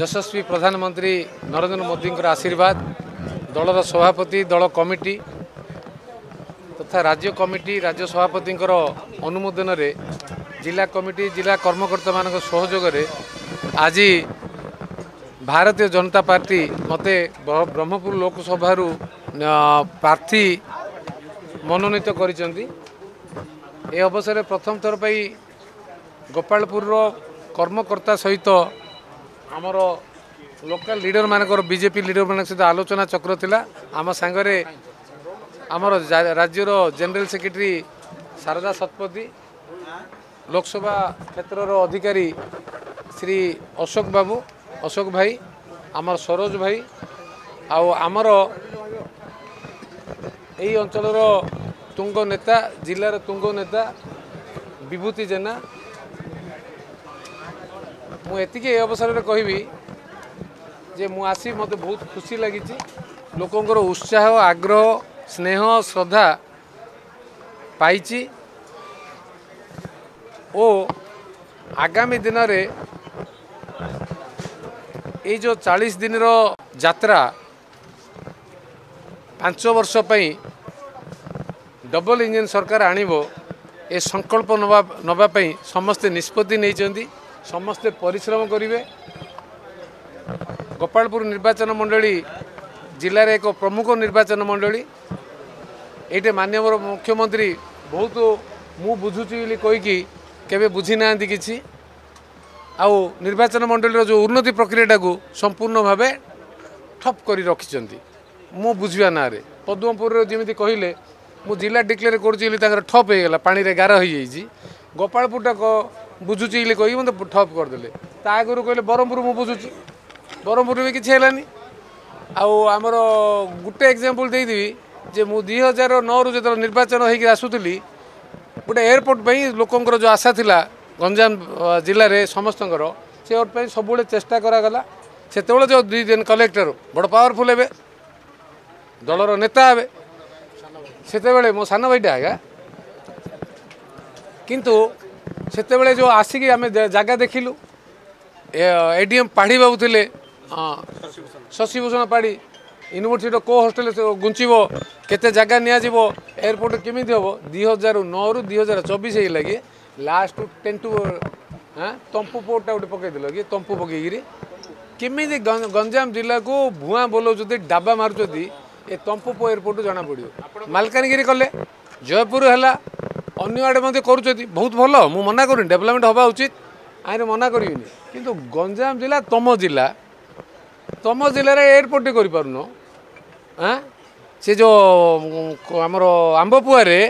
ଯଶସ୍ୱୀ ପ୍ରଧାନମନ୍ତ୍ରୀ ନରେନ୍ଦ୍ର ମୋଦିଙ୍କର ଆଶୀର୍ବାଦ ଦଳର ସଭାପତି ଦଳ କମିଟି ତଥା ରାଜ୍ୟ କମିଟି ରାଜ୍ୟ ସଭାପତିଙ୍କର ଅନୁମୋଦନରେ ଜିଲ୍ଲା କମିଟି ଜିଲ୍ଲା କର୍ମକର୍ତ୍ତାମାନଙ୍କ ସହଯୋଗରେ ଆଜି ଭାରତୀୟ ଜନତା ପାର୍ଟି ମୋତେ ବ୍ର- ବ୍ରହ୍ମପୁର ଲୋକସଭାରୁ ପ୍ରାର୍ଥୀ ମନୋନୀତ କରିଛନ୍ତି। ଏ ଅବସରରେ ପ୍ରଥମ ଥର ପାଇଁ ଗୋପାଳପୁରର କର୍ମକର୍ତ୍ତା ସହିତ ଆମର ଲୋକାଲ ଲିଡରମାନଙ୍କର ବିଜେପି ଲିଡରମାନଙ୍କ ସହିତ ଆଲୋଚନା ଚକ୍ର ଥିଲା। ଆମ ସାଙ୍ଗରେ ଆମର ଜା- ରାଜ୍ୟର ଜେନେରାଲ ସେକ୍ରେଟାରୀ ଶାରଦା ଶତପଥୀ ଲୋକସଭା କ୍ଷେତ୍ରର ଅଧିକାରୀ ଶ୍ରୀ ଅଶୋକ ବାବୁ ଅଶୋକ ଭାଇ ଆମର ସରୋଜ ଭାଇ ଆଉ ଆମର ଏହି ଅଞ୍ଚଳର ତୁଙ୍ଗ ନେତା ଜିଲ୍ଲାର ତୁଙ୍ଗ ନେତା ବିଭୂତି ଜେନା ମୁଁ ଏତିକି ଏ ଅବସରରେ କହିବି ଯେ ମୁଁ ଆସି ମୋତେ ବହୁତ ଖୁସି ଲାଗିଛି। ଲୋକଙ୍କର ଉତ୍ସାହ ଆଗ୍ରହ ସ୍ନେହ ଶ୍ରଦ୍ଧା ପାଇଛି। ଓ ଆଗାମୀ ଦିନରେ ଏଇ ଯେଉଁ ଚାଳିଶ ଦିନର ଯାତ୍ରା ପାଞ୍ଚ ବର୍ଷ ପାଇଁ ଡବଲ ଇଞ୍ଜିନ୍ ସରକାର ଆଣିବ ଏ ସଂକଳ୍ପ ନେବା ନେବା ପାଇଁ ସମସ୍ତେ ନିଷ୍ପତ୍ତି ନେଇଛନ୍ତି। ସମସ୍ତେ ପରିଶ୍ରମ କରିବେ। ଗୋପାଳପୁର ନିର୍ବାଚନ ମଣ୍ଡଳୀ ଜିଲ୍ଲାରେ ଏକ ପ୍ରମୁଖ ନିର୍ବାଚନ ମଣ୍ଡଳୀ। ଏଇଠି ମାନ୍ୟବର ମୁଖ୍ୟମନ୍ତ୍ରୀ ବହୁତ ମୁଁ ବୁଝୁଛି ବୋଲି କହିକି କେବେ ବୁଝିନାହାନ୍ତି କିଛି। ଆଉ ନିର୍ବାଚନ ମଣ୍ଡଳୀର ଯେଉଁ ଉନ୍ନତି ପ୍ରକ୍ରିୟାଟାକୁ ସମ୍ପୂର୍ଣ୍ଣ ଭାବେ ଠପ୍ କରି ରଖିଛନ୍ତି। ମୁଁ ବୁଝିବା ନାଁରେ। ପଦ୍ମପୁରରେ ଯେମିତି କହିଲେ ମୁଁ ଜିଲ୍ଲା ଡିକ୍ଲେୟାର କରୁଛି ବୋଲି ତାଙ୍କର ଠପ୍ ହେଇଗଲା ପାଣିରେ ଗାର ହେଇଯାଇଛି। ଗୋପାଳପୁରଟା ବୁଝୁଛି ବୋଲି କହିକି ମୋତେ ଠପ୍ କରିଦେଲେ। ତା ଆଗରୁ କହିଲେ ବ୍ରହ୍ମପୁର ମୁଁ ବୁଝୁଛି ବ୍ରହ୍ମପୁରରେ ବି କିଛି ହେଲାନି। ଆଉ ଆମର ଗୋଟେ ଏକ୍ଜାମ୍ପଲ୍ ଦେଇଦେବି ଯେ ମୁଁ ଦୁଇ ହଜାର ନଅରୁ ଯେତେବେଳେ ନିର୍ବାଚନ ହେଇକି ଆସୁଥିଲି ଗୋଟେ ଏୟାରପୋର୍ଟ ପାଇଁ ଲୋକଙ୍କର ଯେଉଁ ଆଶା ଥିଲା ଗଞ୍ଜାମ ଅ, ଜିଲ୍ଲାରେ ସମସ୍ତଙ୍କର ସେ ଓଟ ପାଇଁ ସବୁବେଳେ ଚେଷ୍ଟା କରାଗଲା। ସେତେବେଳେ ଯେଉଁ ଦୁଇ ଦିନ କଲେକ୍ଟର ବଡ଼ ପାୱାରଫୁଲ୍ ହେବେ ଦଳର ନେତା ହେବେ। ସେତେବେଳେ ମୋ ସାନ ଭାଇଟା ଆଜ୍ଞା। କିନ୍ତୁ ସେତେବେଳେ ଯେଉଁ ଆସିକି ଆମେ ଜା- ଜାଗା ଦେଖିଲୁ ଏ ଡି ଏମ୍ ପାଢ଼ୀ ବାବୁ ଥିଲେ ହଁ ଶଶିଭୂଷଣ ପାଢ଼ୀ ୟୁନିଭର୍ସିଟିର କେଉଁ ହଷ୍ଟେଲ ଗୁଞ୍ଚିବ କେତେ ଜାଗା ନିଆଯିବ ଏୟାରପୋର୍ଟ କେମିତି ହେବ ଦୁଇ ହଜାର ନଅରୁ ଦୁଇ ହଜାର ଚବିଶ ହେଇଗଲା କି ଲାଷ୍ଟ ଟେଣ୍ଟୁ ହଁ ତମ୍ପୁ ପୋର୍ଟଟା ଗୋଟେ ପକେଇଦେଲ କି ତମ୍ପୁ ପକେଇକିରି କେମିତି ଗ- ଗଞ୍ଜାମ ଜିଲ୍ଲାକୁ ଭୁଆଁ ବୋଲଉଛନ୍ତି ଡାବା ମାରୁଛନ୍ତି ଏ ତମ୍ପୁପୁ ଏୟାରପୋର୍ଟ ଜଣାପଡ଼ିବ। ମାଲକାନଗିରି କଲେ ଜୟପୁର ହେଲା ଅନ୍ୟ ଆଡ଼େ ମଧ୍ୟ କରୁଛନ୍ତି। ବହୁତ ଭଲ। ମୁଁ ମନା କରୁନି ଡେଭଲପମେଣ୍ଟ ହେବା ଉଚିତ। ଆଇନ ମନା କରିବିନି। କିନ୍ତୁ ଗଞ୍ଜାମ ଜିଲ୍ଲା ତମ ଜିଲ୍ଲା ତମ ଜିଲ୍ଲାରେ ଏୟାରପୋର୍ଟଟି କରିପାରୁନ। ଆଁ? ସେ ଯେଉଁ ଆମର ଆମ୍ବପୁଆରେ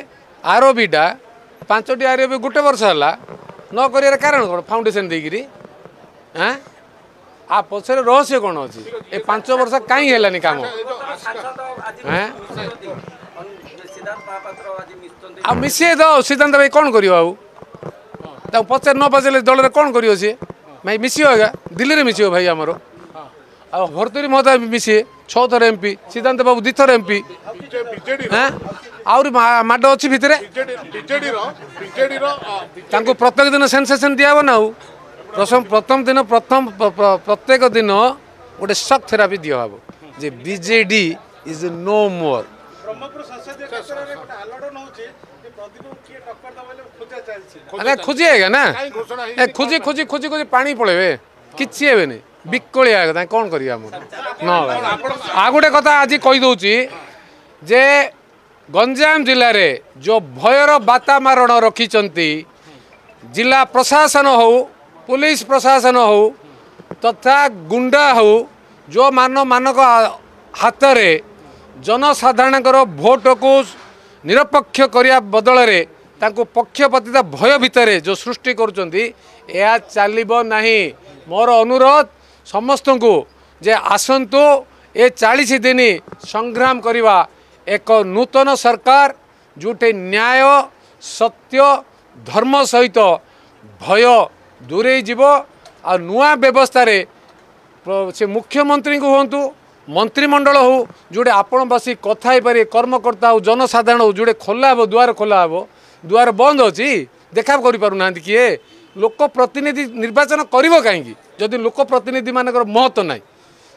ଆରବିଟା ପାଞ୍ଚଟି ଆରବି ଗୋଟେ ବର୍ଷ ହେଲା। ନ କରିବାର କାରଣ କ'ଣ? ଫାଉଣ୍ଡେସନ୍ ଦେଇକିରି। ଆଁ? ଆ ପଛରେ ରହସ୍ୟ କ'ଣ ଅଛି? ଏ ପାଞ୍ଚ ବର୍ଷ କାହିଁକି ହେଲାନି କାମ? ଆଁ? ଆଉ ମିଶିଏ ତ ସିଦ୍ଧାନ୍ତ ଭାଇ କ'ଣ କରିବ ଆଉ? ତାକୁ ପଚାରି ନ ପଚାରିଲେ ଦଳରେ କ'ଣ କରିବ ସିଏ? ଭାଇ ମିଶିବ ଆଜ୍ଞା ଦିଲ୍ଲୀରେ ମିଶିବ ଭାଇ ଆମର। ଆଉ ଭର୍ତ୍ତୁରୀ ମହତା ମିଶିଏ ଛଅ ଥର ଏମ୍ ପି ସିଦ୍ଧାନ୍ତ ବାବୁ ଦୁଇ ଥର ଏମ୍ ପି। ଆହୁରି ମାଡ଼ ଅଛି ଭିତରେ? ତାଙ୍କୁ ପ୍ରତ୍ୟେକ ଦିନ ସେନ୍ସେସନ୍ ଦିଆହେବ ନା ଆଉ? ପ୍ରଥମ ପ୍ରଥମ ଦିନ ପ୍ରଥମ ପ୍ର- ପ୍ର- ପ୍ରତ୍ୟେକ ଦିନ ଗୋଟେ ସକ୍ ଥେରାପି ଦିଆହେବ। ଯେ ବିଜେଡି ଇଜ୍ ନୋ ମୋର୍ ଖୋଜା ଚାଲିଛି। ଆରେ ଖୋଜି ଆଜ୍ଞା ନା? ଏ ଖୋଜି ଖୋଜି ଖୋଜି ଖୋଜି ପାଣି ପଳେଇବେ। କିଛି ହେବେନି। ବିକଳିଆ କଥା କ'ଣ କରିବା ଆମର? ନ ଆଉ ଗୋଟେ କଥା ଆଜି କହିଦେଉଛି ଯେ ଗଞ୍ଜାମ ଜିଲ୍ଲାରେ ଯେଉଁ ଭୟର ବାତାମାରଣ ରଖିଛନ୍ତି ଜିଲ୍ଲା ପ୍ରଶାସନ ହଉ ପୁଲିସ ପ୍ରଶାସନ ହଉ ତଥା ଗୁଣ୍ଡା ହଉ ଯେଉଁମାନ ମାନଙ୍କ ହାତରେ ଜନସାଧାରଣଙ୍କର ଭୋଟକୁ ନିରପେକ୍ଷ କରିବା ବଦଳରେ ତାଙ୍କୁ ପକ୍ଷପାତିତା ଭୟ ଭିତରେ ଯେଉଁ ସୃଷ୍ଟି କରୁଛନ୍ତି ଏହା ଚାଲିବ ନାହିଁ। ମୋର ଅନୁରୋଧ ସମସ୍ତଙ୍କୁ ଯେ ଆସନ୍ତୁ ଏ ଚାଳିଶ ଦିନ ସଂଗ୍ରାମ କରିବା। ଏକ ନୂତନ ସରକାର ଯେଉଁଠି ନ୍ୟାୟ ସତ୍ୟ ଧର୍ମ ସହିତ ଭୟ ଦୂରେଇ ଯିବ ଆଉ ନୂଆ ବ୍ୟବସ୍ଥାରେ ସେ ମୁଖ୍ୟମନ୍ତ୍ରୀଙ୍କୁ ହୁଅନ୍ତୁ ମନ୍ତ୍ରିମଣ୍ଡଳ ହଉ ଯେଉଁଠି ଆପଣ ବସି କଥା ହେଇପାରିବେ କର୍ମକର୍ତ୍ତା ହଉ ଜନସାଧାରଣ ହଉ ଯେଉଁଠି ଖୋଲା ହେବ ଦୁଆର ଖୋଲା ହେବ ଦୁଆର ବନ୍ଦ ଅଛି ଦେଖା କରିପାରୁନାହାନ୍ତି କିଏ? ଲୋକ ପ୍ରତିନିଧି ନିର୍ବାଚନ କରିବ କାହିଁକି? ଯଦି ଲୋକ ପ୍ରତିନିଧିମାନଙ୍କର ମହତ୍ଵ ନାହିଁ।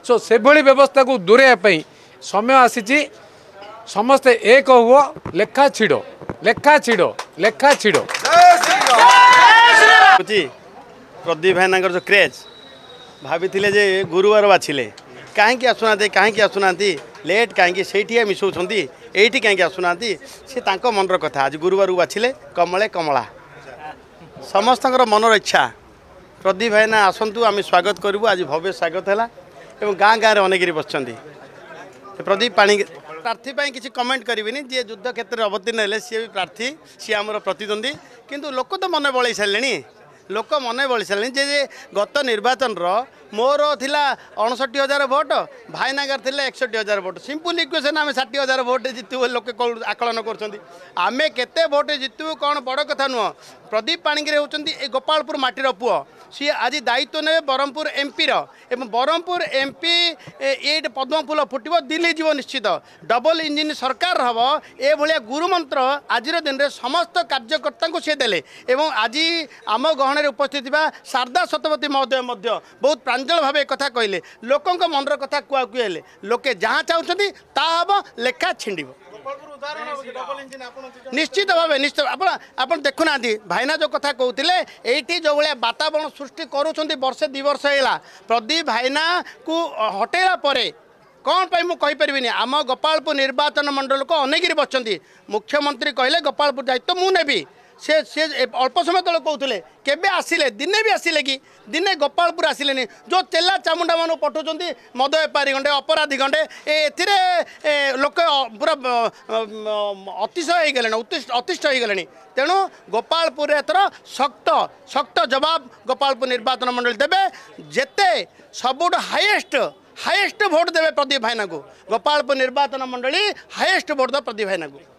ସୋ ସେଭଳି ବ୍ୟବସ୍ଥାକୁ ଦୂରେଇବା ପାଇଁ ସମୟ ଆସିଛି। ସମସ୍ତେ ଏକ ହୁଅ ଲେଖା ଛିଡ଼ ଲେଖା ଛିଡ଼ ଲେଖା ଛିଡ଼। ପ୍ରଦୀପ ଭାଇନାଙ୍କର ଯେଉଁ କ୍ରେଜ୍ ଭାବିଥିଲେ ଯେ ଗୁରୁବାର ବାଛିଲେ। କାହିଁକି ଆସୁନାହାନ୍ତି କାହିଁକି ଆସୁନାହାନ୍ତି? ଲେଟ୍ କାହିଁକି? ସେଇଠି ମିଶାଉଛନ୍ତି ଏଇଠି କାହିଁକି ଆସୁନାହାନ୍ତି? ସେ ତାଙ୍କ ମନର କଥା। ଆଜି ଗୁରୁବାରକୁ ବାଛିଲେ କମଳେ କମଳା। ସମସ୍ତଙ୍କର ମନର ଇଚ୍ଛା। ପ୍ରଦୀପ ଭାଇନା ଆସନ୍ତୁ ଆମେ ସ୍ୱାଗତ କରିବୁ। ଆଜି ଭବ୍ୟ ସ୍ୱାଗତ ହେଲା ଏବଂ ଗାଁ ଗାଁରେ ଅନେକରି ବସିଛନ୍ତି। ପ୍ରଦୀପ ପାଣି ପ୍ରାର୍ଥୀ ପାଇଁ କିଛି କମେଣ୍ଟ କରିବିନି। ଯିଏ ଯୁଦ୍ଧ କ୍ଷେତ୍ରରେ ଅବତୀର୍ଣ୍ଣ ହେଲେ ସିଏ ବି ପ୍ରାର୍ଥୀ ସିଏ ଆମର ପ୍ରତିଦ୍ୱନ୍ଦ୍ୱୀ। କିନ୍ତୁ ଲୋକ ତ ମନେ ବଳେଇ ସାରିଲେଣି। ଲୋକ ମନେ ବଳି ସାରିଲେଣି ଯେ ଯେ ଗତ ନିର୍ବାଚନର ମୋର ଥିଲା ଅଣଷଠି ହଜାର ଭୋଟ ଭାଇନାଗାର ଥିଲେ ଏକଷଠି ହଜାର ଭୋଟ ସିମ୍ପଲ୍ ଇକ୍ୱେସନ୍ ଆମେ ଷାଠିଏ ହଜାର ଭୋଟରେ ଜିତିବୁ ବୋଲି ଲୋକେ କଣ ଆକଳନ କରୁଛନ୍ତି। ଆମେ କେତେ ଭୋଟରେ ଜିତିବୁ କ'ଣ ବଡ଼ କଥା ନୁହଁ। ପ୍ରଦୀପ ପାଣିଗ୍ରାହୀ ହେଉଛନ୍ତି ଏ ଗୋପାଳପୁର ମାଟିର ପୁଅ। ସିଏ ଆଜି ଦାୟିତ୍ୱ ନେବେ ବ୍ରହ୍ମପୁର ଏମ୍ପିର ଏବଂ ବ୍ରହ୍ମପୁର ଏମ୍ପି ଏଇଠି ପଦ୍ମ ଫୁଲ ଫୁଟିବ ଦିଲ୍ଲୀ ଯିବ ନିଶ୍ଚିତ। ଡବଲ ଇଞ୍ଜିନ୍ ସରକାର ହେବ ଏଭଳିଆ ଗୁରୁମନ୍ତ୍ର ଆଜିର ଦିନରେ ସମସ୍ତ କାର୍ଯ୍ୟକର୍ତ୍ତାଙ୍କୁ ସେ ଦେଲେ। ଏବଂ ଆଜି ଆମ ଗହଣରେ ଉପସ୍ଥିତ ଥିବା ଶାରଦା ଶତପଥୀ ମହୋଦୟ ମଧ୍ୟ ବହୁତ ପ୍ରାଞ୍ଜଳ ଭାବେ କଥା କହିଲେ ଲୋକଙ୍କ ମନର କଥା କୁହାକୁହି ହେଲେ ଲୋକେ ଯାହା ଚାହୁଁଛନ୍ତି ତାହା ହେବ ଲେଖା ଛିଣ୍ଡିବ। ଗୋପାଳପୁର ଉଦାହରଣ ହବ କି ଡବଲ ଇଞ୍ଜିନ ଆପଣ ଦି ଜଣ ନିଶ୍ଚିତ ଭାବେ। ନିଶ୍ଚିତ ଆପଣ ଆପଣ ଦେଖୁନାହାନ୍ତି ଭାଇନା ଯେଉଁ କଥା କହୁଥିଲେ ଏଇଠି ଯେଉଁ ଭଳିଆ ବାତାବରଣ ସୃଷ୍ଟି କରୁଛନ୍ତି ବର୍ଷେ ଦୁଇ ବର୍ଷ ହେଇଗଲା ପ୍ରଦୀପ ଭାଇନାକୁ ହଟେଇଲା ପରେ କ'ଣ ପାଇଁ ମୁଁ କହିପାରିବିନି? ଆମ ଗୋପାଳପୁର ନିର୍ବାଚନ ମଣ୍ଡଳକୁ ଅନେକରି ବସିଛନ୍ତି। ମୁଖ୍ୟମନ୍ତ୍ରୀ କହିଲେ ଗୋପାଳପୁର ଦାୟିତ୍ୱ ମୁଁ ନେବି। সে সে অল্প সময় তলে কৌলে কেবে আসলে দিনে বি আসলে কি দিনে গোপালপুর আসলে যে চেলা চামুন্ডা মানুষ পঠাউন মদ বেপারী খণ্ডে অপরাধী খণ্ডে এতে লোক পুরা অতিশয় হয়ে গেলে অতিষ্ঠ হয়ে গেলে তেণু গোপালপুর এথর শক্ত শক্ত জবাব গোপালপুর নির্বাচন মন্ডলী দেবে যেতে সবুঠ হাইয়েস্ট हाएस्ट भोट देवे प्रदीप भाईना को गोपालपुर निर्वाचन मंडली हाएस्ट भोट देव प्रदीप भाईना को